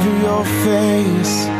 of your face.